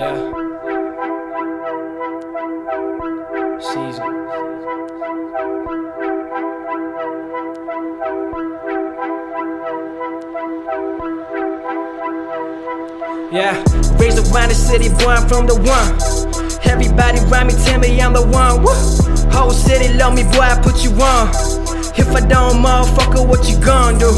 Yeah. Season. Yeah, raised around the city, boy, I'm from the one. Everybody around me tell me I'm the one. Woo. Whole city love me, boy, I put you on. If I don't, motherfucker, what you gon' do?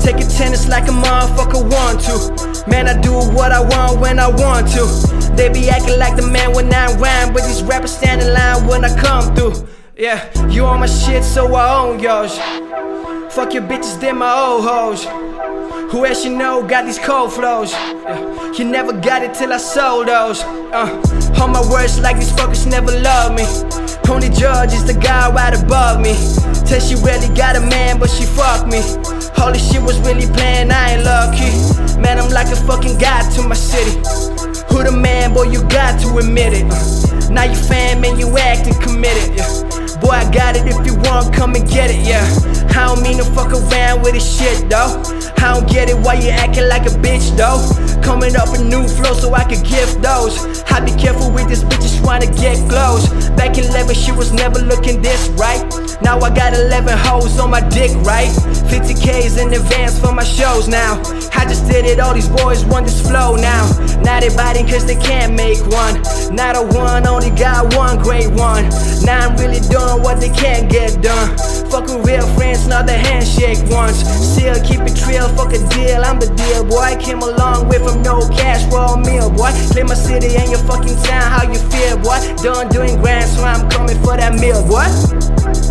Take attendance like a motherfucker want to. Man, I do what I want when I want to. They be acting like the man when I rhyme, but these rappers stand in line when I come through. Yeah, you on my shit, so I own yours. Fuck your bitches, they my old hoes. Who else you know got these cold flows? Yeah, you never got it till I sold those. Uh, all my words like these fuckers never love me. Only judge is the guy right above me. Tell she really got a man, but she fuck me. All this shit was really planned, I ain't lucky. Man, I'm like a fucking god to my city. Boy, you got to admit it. Now you fan, man, you acting committed. Boy, I got it if you want, come and get it, yeah. I don't mean to fuck around with this shit, though. I don't get it why you acting like a bitch, though. Coming up a new flow so I could gift those. I be careful with this bitches trying to get close. Back in 11, she was never looking this right. Now I got 11 hoes on my dick, right? 50k's in advance for my shows now. I just did it, all these boys want this flow now. Now they biting cause they can't make one. Not a one, only got one great one. Now I'm really doing what they can't get done. Fuck with real the handshake ones. Still keep it real, fuck a deal, I'm the deal, boy. Came a long way from no cash for a meal, boy. Play my city and your fucking town, how you feel, boy? Done doing grand, so I'm coming for that meal, boy.